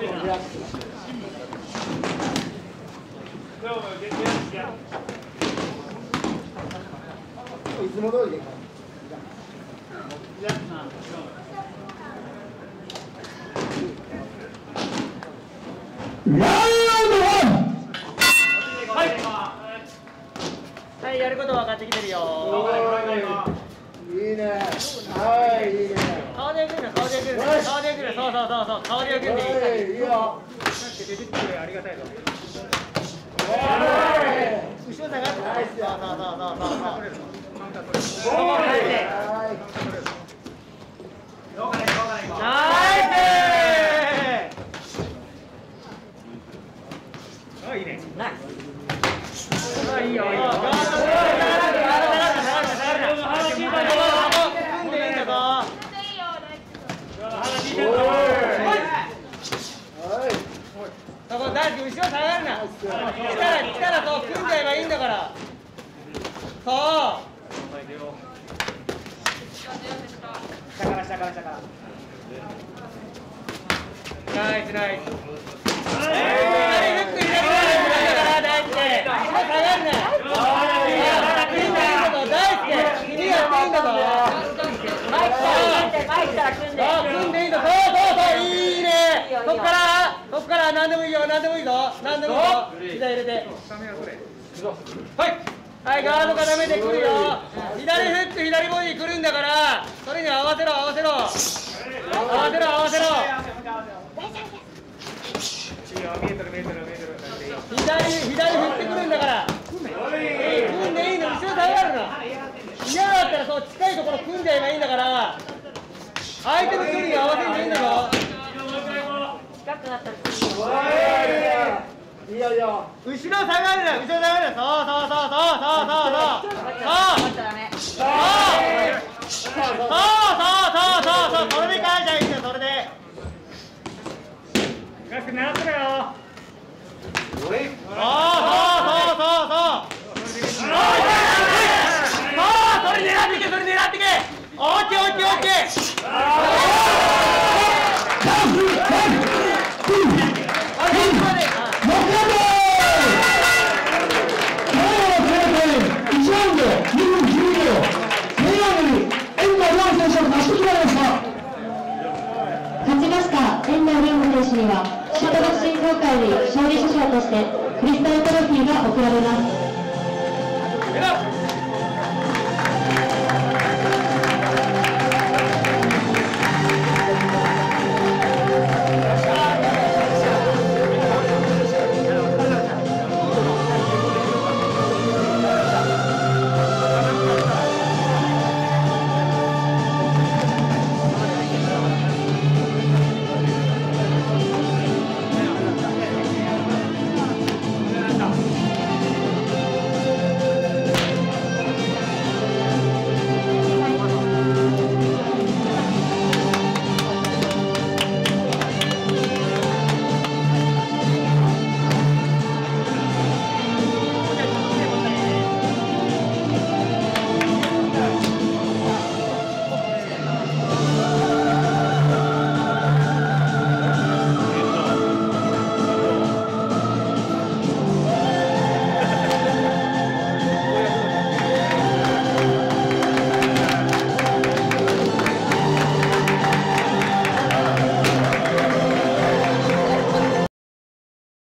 いつも通りでいはい、やること分かってきてるよ。いいね。はい、いいね。顔でくる、顔でくる、顔でくる、そうそうそうそう、顔でくるでいい。いい。よ。出て。きてくれ、ありがたいぞ。後ろ下がって。ナイスよ。そうそうそうそうそ。おい。ナイス。い。ナイス。そこ大好き後ろ下がるな。来たら来たらそう組んじゃえばいいんだから。そう。下から下から下から。ナイスナイス左フック左フックだから大輔後ろ下がるな組んでいいんだぞ大輔君やっていいんだぞマイクからマイクから組んであ、組んでいいんだ。そうそうそう、いいね。そっから、そっから、何でもいいよ、何でもいいぞ。何でもいいよ。膝入れて。はい。はい、ガード固めてくるよ。左フック、左ボディ来るんだから、それに合わせろ、合わせろ。合わせろ、合わせろ。左、左振ってくるんだから。組んでいいの、後ろ下がるな。嫌だったら、そう近いところ組んじゃえばいいんだから。相手の距離に合わせんでいいんだぞ。近くなったら後ろ下がるな、後ろ下がるな。そうそうそうそうそうそうそう。そう。そうそうそうそうそうそうそれで返しゃいいんだよそれでガス鳴らすなよそうそうそうそうそうそうそれ狙ってけそれ狙ってけオッケーオッケーオッケ勝選手にはシートボクシング協会に勝利者賞としてクリスタルトロフィーが贈られます。